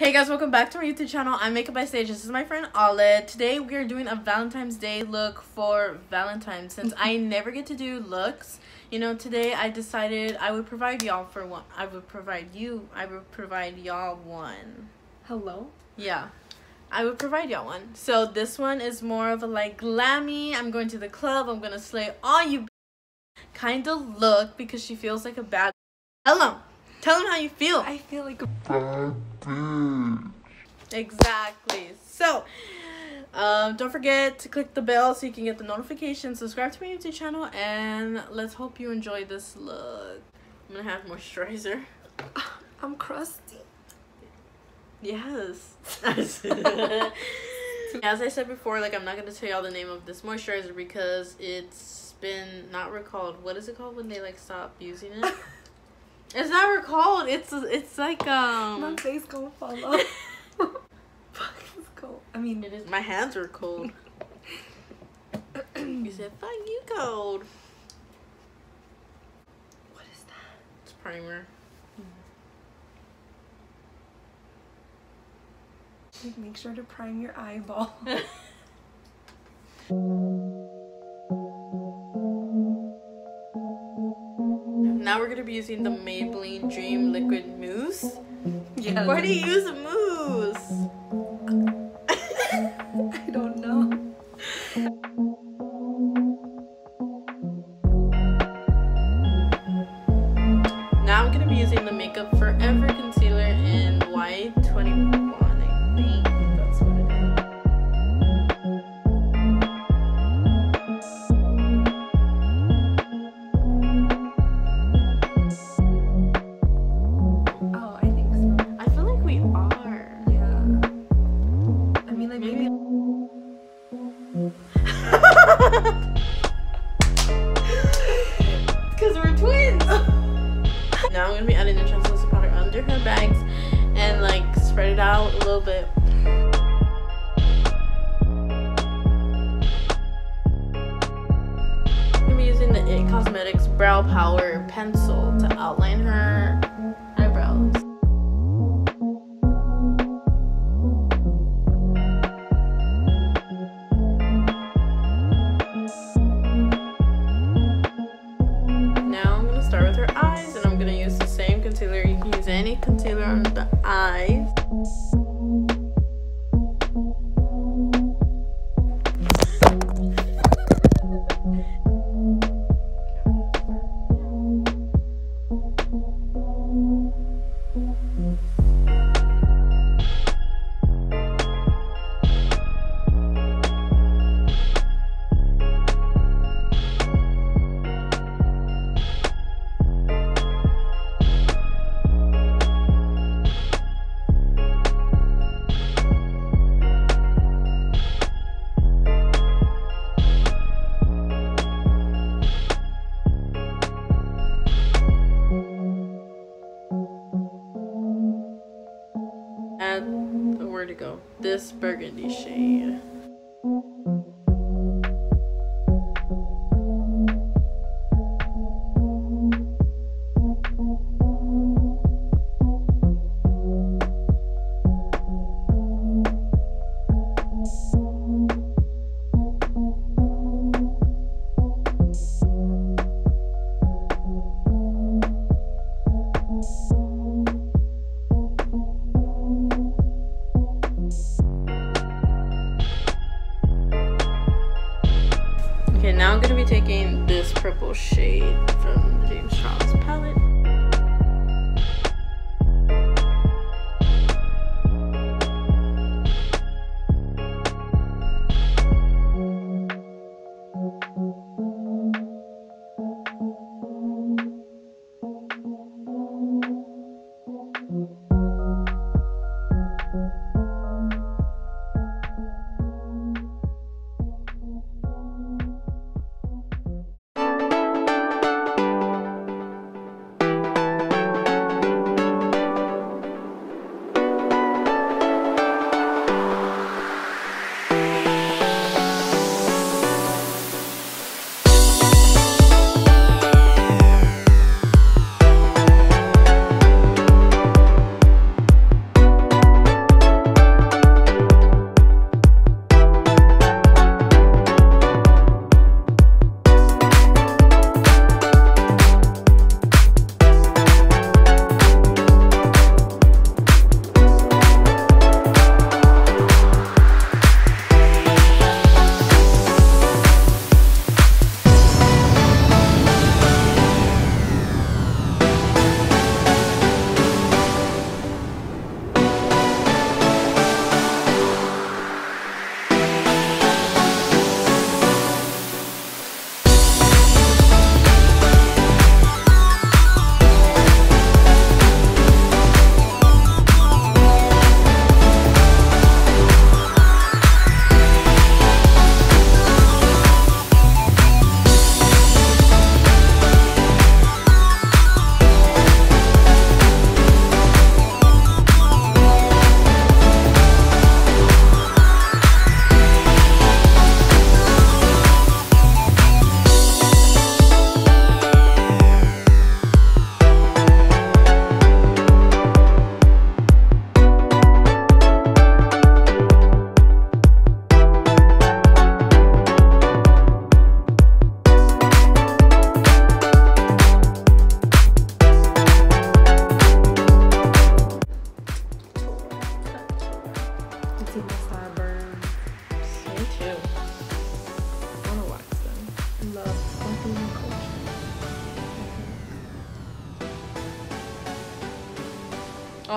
Hey guys, welcome back to my YouTube channel. I'm Makeup by Sage. This is my friend Ale. Today we are doing a Valentine's Day look for Valentine's. Since I never get to do looks, you know, today I decided I would provide y'all for one. I would provide you. I would provide y'all one. Hello? Yeah. I would provide y'all one. So this one is more of a like glammy. I'm going to the club. I'm gonna slay all you kind of look because she feels like a bad. Hello. Tell them how you feel. I feel like a bad bitch. Exactly. So, um, don't forget to click the bell so you can get the notification. Subscribe to my YouTube channel, and let's hope you enjoy this look. I'm gonna have moisturizer. I'm crusty. Yes. As I said before, like I'm not gonna tell y'all the name of this moisturizer because it's been not recalled. What is it called when they like stop using it? It's not recalled. It's it's like um. My face gonna fall off. fuck, it's cold. I mean, It is. My hands are cold. you said, "Fuck you, cold." what is that? It's primer. Like, make sure to prime your eyeball. Now we're gonna be using the Maybelline Dream Liquid Mousse. yeah. Why do you use a mousse? Now I'm gonna be adding the translucent powder under her bags and like spread it out a little bit. I'm gonna be using the It Cosmetics Brow Power pencil to outline her This burgundy shade. Okay, now I'm gonna be taking this purple shade from James Charles palette.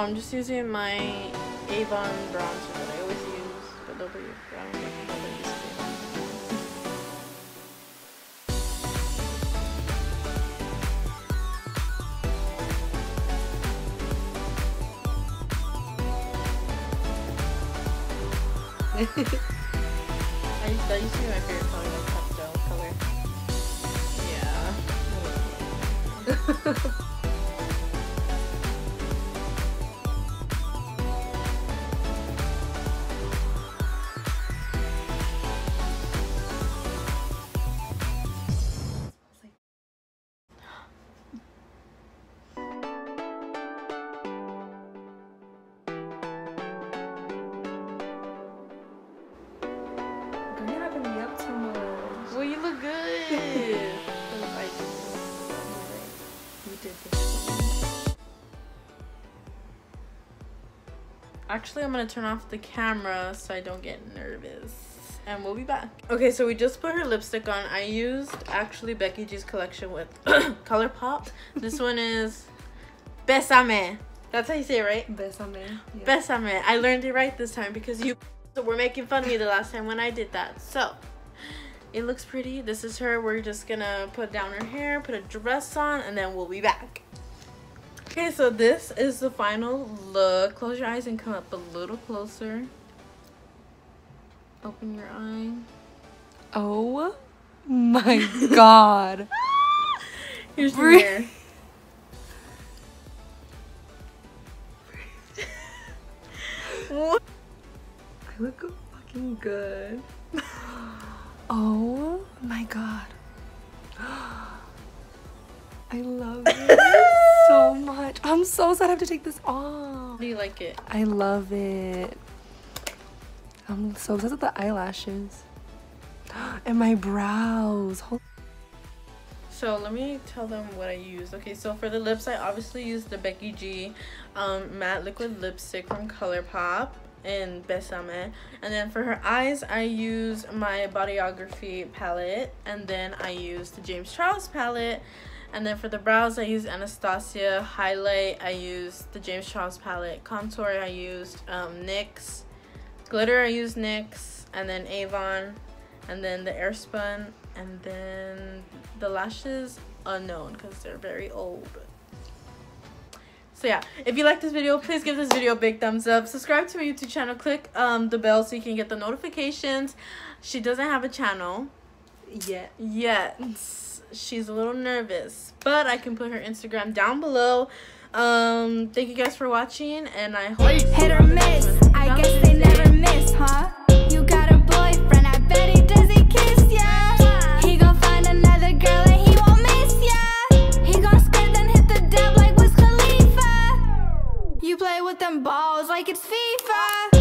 I'm just using my Avon bronzer that I always use, but nobody, I don't think. I that used to be my favorite color, like color. Yeah. Actually, I'm gonna turn off the camera so I don't get nervous. And we'll be back. Okay, so we just put her lipstick on. I used actually Becky G's collection with Color Pop. This one is Besame. That's how you say it, right? Besame. Yeah. Besame. I learned it right this time because you were making fun of me the last time when I did that. So, it looks pretty. This is her. We're just gonna put down her hair, put a dress on, and then we'll be back. Okay, so this is the final look. Close your eyes and come up a little closer. Open your eye. Oh my god. Here's the Breathe. mirror. I look fucking good. Oh my god. I love it so much. I'm so sad I have to take this off. do you like it? I love it. I'm so obsessed with the eyelashes. And my brows. So let me tell them what I used. Okay, so for the lips, I obviously used the Becky G um, matte liquid lipstick from ColourPop in Besame. And then for her eyes, I used my Bodyography palette. And then I used the James Charles palette. And then for the brows, I used Anastasia. Highlight, I used the James Charles palette. Contour, I used um, NYX. Glitter, I used NYX. And then Avon. And then the Airspun. And then the lashes, unknown because they're very old. So yeah, if you like this video, please give this video a big thumbs up. Subscribe to my YouTube channel. Click um, the bell so you can get the notifications. She doesn't have a channel yeah. yet. She's a little nervous, but I can put her Instagram down below. Um, thank you guys for watching, and I hope Hit or miss, I guess they never miss, huh? You got a boyfriend, I bet he does he kiss ya? He gon' find another girl and he won't miss ya. He gon' then hit the dab like Wiz Khalifa. You play with them balls like it's FIFA.